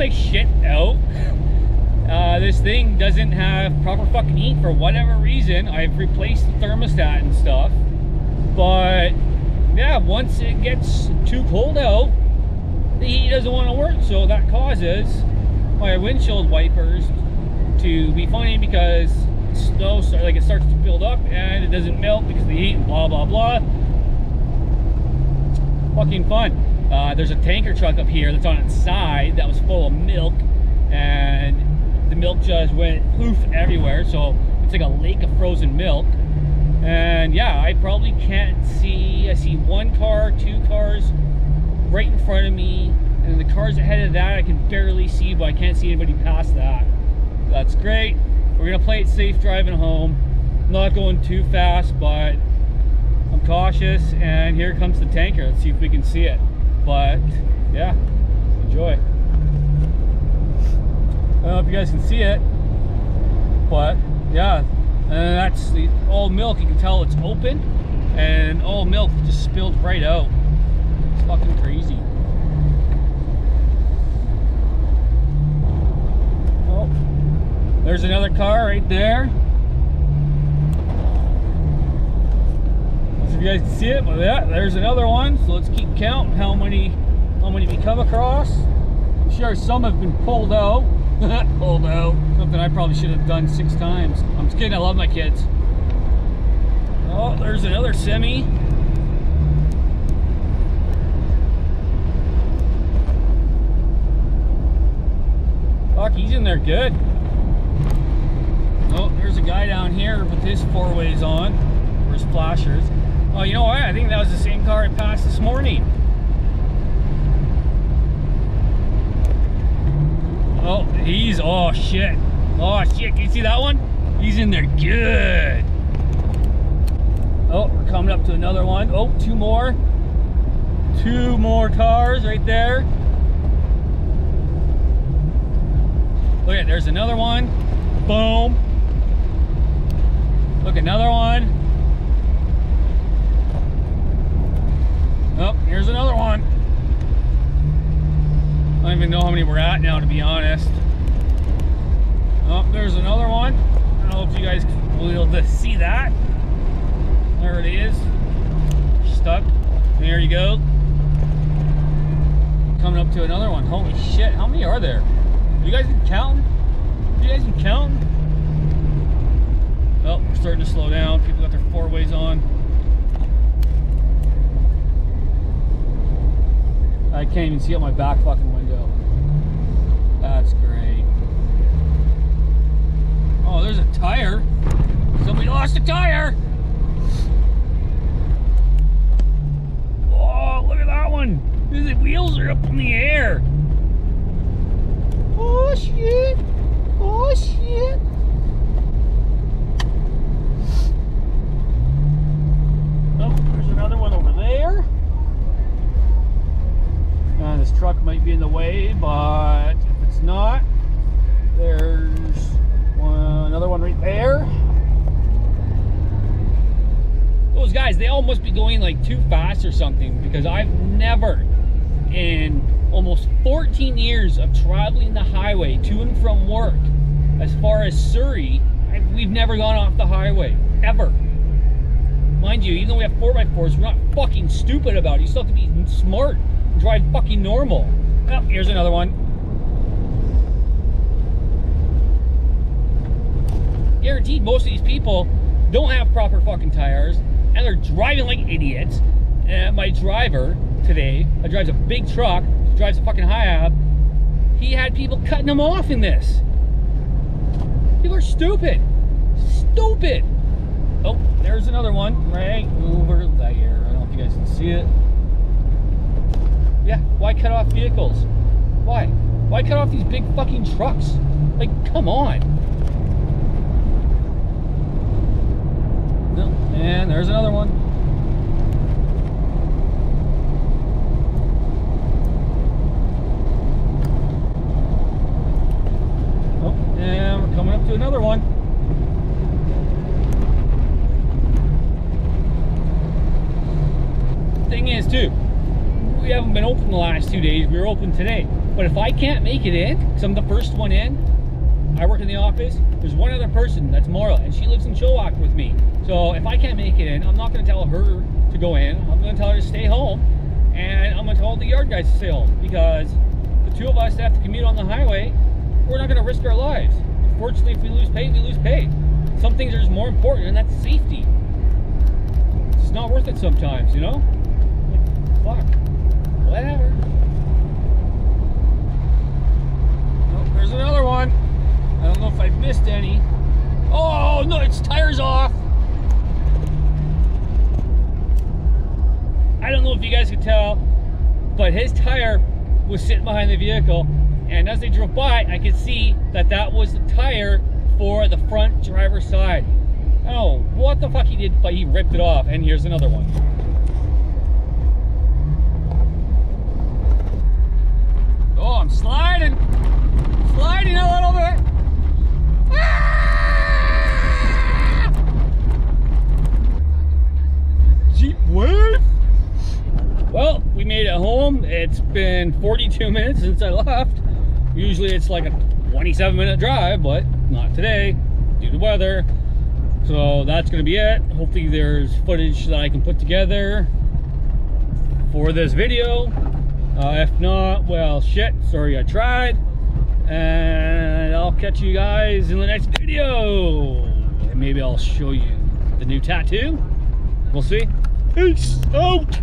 like shit out. Uh, this thing doesn't have proper fucking heat for whatever reason. I've replaced the thermostat and stuff. But yeah, once it gets too cold out, the heat doesn't want to work. So that causes my windshield wipers to be funny because snow start, like it starts to build up and it doesn't melt because of the heat and blah blah blah. Fucking fun. Uh, there's a tanker truck up here that's on its side that was full of milk and the milk just went poof everywhere. So it's like a lake of frozen milk. And yeah, I probably can't see, I see one car, two cars right in front of me. And the cars ahead of that, I can barely see, but I can't see anybody past that. That's great. We're gonna play it safe driving home. Not going too fast, but I'm cautious. And here comes the tanker. Let's see if we can see it. But yeah, enjoy. I don't know if you guys can see it, but yeah, and that's the old milk. You can tell it's open, and all milk just spilled right out. It's fucking crazy. Oh, there's another car right there. You guys can see it, but yeah, there's another one. So let's keep counting how many how many we come across. I'm sure some have been pulled out. pulled out. Something I probably should have done six times. I'm just kidding, I love my kids. Oh, there's another semi. Fuck, he's in there good. Oh, there's a guy down here with his four ways on, or his flashers. Oh, you know what? I think that was the same car I passed this morning. Oh, he's, oh shit. Oh shit, can you see that one? He's in there good. Oh, we're coming up to another one. Oh, two more. Two more cars right there. Look at, there's another one. Boom. Look, another one. Oh, here's another one. I don't even know how many we're at now, to be honest. Oh, there's another one. I don't know if you guys will be able to see that. There it is. Stuck. There you go. Coming up to another one. Holy shit, how many are there? You guys been counting? You guys been counting? Oh, we're starting to slow down. People got their four ways on. I can't even see out my back fucking window. That's great. Oh, there's a tire. Somebody lost a tire. Oh, look at that one. The wheels are up in the air. Oh, shit. Oh, shit. Oh, there's another one over there. And this truck might be in the way, but if it's not, there's one, another one right there. Those guys, they all must be going like too fast or something because I've never, in almost 14 years of traveling the highway to and from work, as far as Surrey, we've never gone off the highway, ever. Mind you, even though we have 4x4s, we're not fucking stupid about it. You still have to be smart and drive fucking normal. Oh, here's another one. Guaranteed most of these people don't have proper fucking tires and they're driving like idiots. And my driver today, I drives a big truck, drives a fucking Hiab, he had people cutting him off in this. People are stupid. Stupid. Oh, there's another one right over there. I don't know if you guys can see it. Yeah, why cut off vehicles? Why? Why cut off these big fucking trucks? Like, come on. No, and there's another one. Oh, and we're coming up to another one. Thing is, too, we haven't been open the last two days. We were open today. But if I can't make it in, because I'm the first one in, I work in the office, there's one other person, that's Marla, and she lives in Chilliwack with me. So if I can't make it in, I'm not gonna tell her to go in. I'm gonna tell her to stay home. And I'm gonna tell all the yard guys to stay home because the two of us that have to commute on the highway, we're not gonna risk our lives. Unfortunately, if we lose pay, we lose pay. Some things are just more important, and that's safety. It's not worth it sometimes, you know? Like, fuck. Whatever. Oh, there's another one. I don't know if I missed any. Oh, no, its tire's off. I don't know if you guys could tell, but his tire was sitting behind the vehicle. And as they drove by, I could see that that was the tire for the front driver's side. Know what the fuck he did, but he ripped it off. And here's another one. Oh, I'm sliding. Sliding a little bit. Ah! Jeep wave. Well, we made it home. It's been 42 minutes since I left. Usually it's like a 27 minute drive, but not today due to weather. So that's gonna be it. Hopefully there's footage that I can put together for this video. Uh, if not, well, shit, sorry I tried. And I'll catch you guys in the next video. And maybe I'll show you the new tattoo. We'll see. Peace out.